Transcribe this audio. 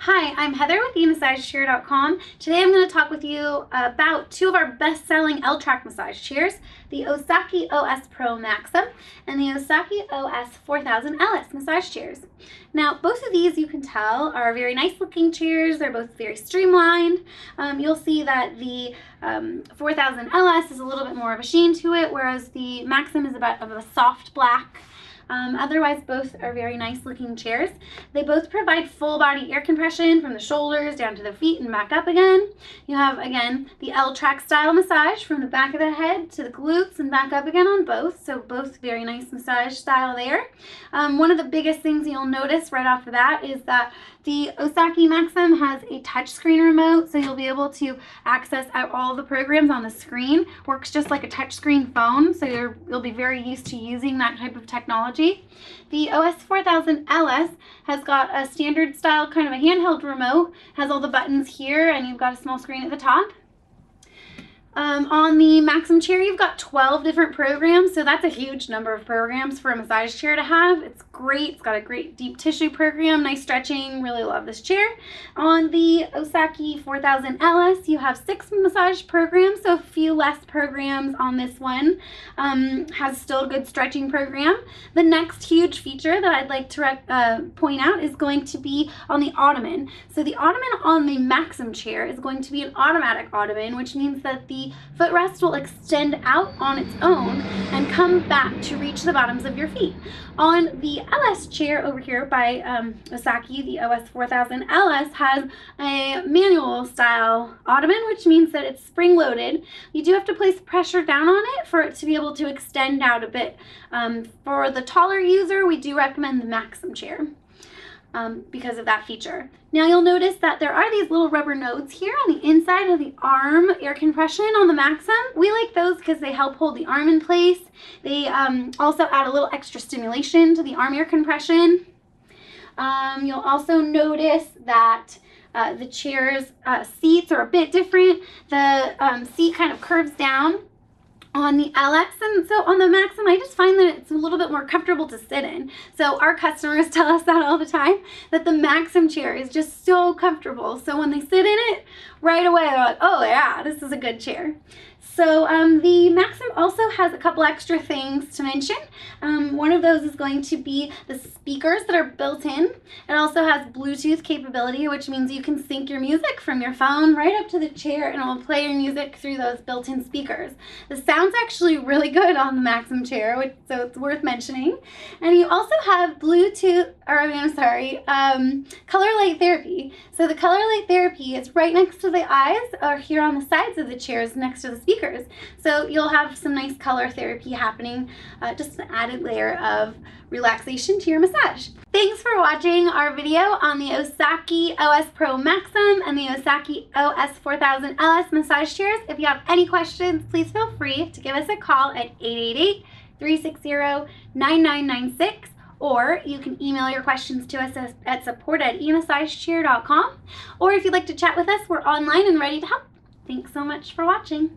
Hi, I'm Heather with eMassageChair.com. Today I'm going to talk with you about two of our best-selling L-Track massage chairs, the Osaki OS Pro Maxim and the Osaki OS 4000 LS massage chairs. Now, both of these you can tell are very nice looking chairs. They're both very streamlined. Um, you'll see that the um, 4000 LS is a little bit more of a sheen to it, whereas the Maxim is about of a soft black. Um, otherwise, both are very nice looking chairs. They both provide full body air compression from the shoulders down to the feet and back up again. You have, again, the L-track style massage from the back of the head to the glutes and back up again on both. So both very nice massage style there. Um, one of the biggest things you'll notice right off of that is that the Osaki Maxim has a touchscreen remote, so you'll be able to access all the programs on the screen. Works just like a touchscreen phone, so you will be very used to using that type of technology. The OS 4000 LS has got a standard style kind of a handheld remote, has all the buttons here, and you've got a small screen at the top. Um, on the Maxim chair, you've got 12 different programs, so that's a huge number of programs for a massage chair to have. It's great. It's got a great deep tissue program, nice stretching. Really love this chair. On the Osaki 4000 LS, you have six massage programs, so a few less programs on this one. Um, has still a good stretching program. The next huge feature that I'd like to uh, point out is going to be on the ottoman. So the ottoman on the Maxim chair is going to be an automatic ottoman, which means that the footrest will extend out on its own and come back to reach the bottoms of your feet. On the LS chair over here by um, Osaki, the OS 4000 LS has a manual style ottoman, which means that it's spring loaded. You do have to place pressure down on it for it to be able to extend out a bit. Um, for the taller user, we do recommend the Maxim chair um, because of that feature. Now you'll notice that there are these little rubber nodes here on the inside of the arm air compression on the Maxim. We like those because they help hold the arm in place. They um, also add a little extra stimulation to the arm air compression. Um, you'll also notice that uh, the chair's uh, seats are a bit different. The um, seat kind of curves down on the LX and so on the Maxim I just find that it's a little bit more comfortable to sit in. So our customers tell us that all the time that the Maxim chair is just so comfortable. So when they sit in it right away they're like oh yeah this is a good chair. So um, the Maxim also has a couple extra things to mention. Um, one of those is going to be the speakers that are built in. It also has Bluetooth capability, which means you can sync your music from your phone right up to the chair and it will play your music through those built-in speakers. The sound's actually really good on the Maxim chair, which, so it's worth mentioning. And you also have Bluetooth, or I mean, I'm sorry, um, color light therapy. So the color light therapy is right next to the eyes or here on the sides of the chairs next to the speakers speakers. So you'll have some nice color therapy happening, uh, just an added layer of relaxation to your massage. Thanks for watching our video on the Osaki OS Pro Maxim and the Osaki OS 4000 LS massage chairs. If you have any questions, please feel free to give us a call at 888-360-9996 or you can email your questions to us at support at emassagechair.com. Or if you'd like to chat with us, we're online and ready to help. Thanks so much for watching.